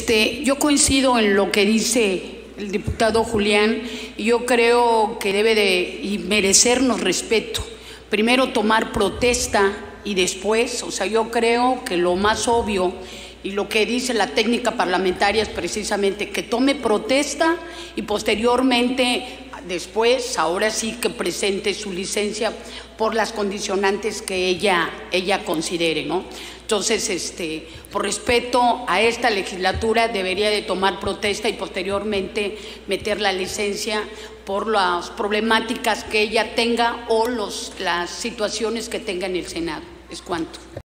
Este, yo coincido en lo que dice el diputado Julián y yo creo que debe de y merecernos respeto. Primero tomar protesta y después, o sea, yo creo que lo más obvio y lo que dice la técnica parlamentaria es precisamente que tome protesta y posteriormente, después, ahora sí que presente su licencia por las condicionantes que ella, ella considere, ¿no? Entonces, este, por respeto a esta legislatura, debería de tomar protesta y posteriormente meter la licencia por las problemáticas que ella tenga o los, las situaciones que tenga en el Senado. Es cuanto.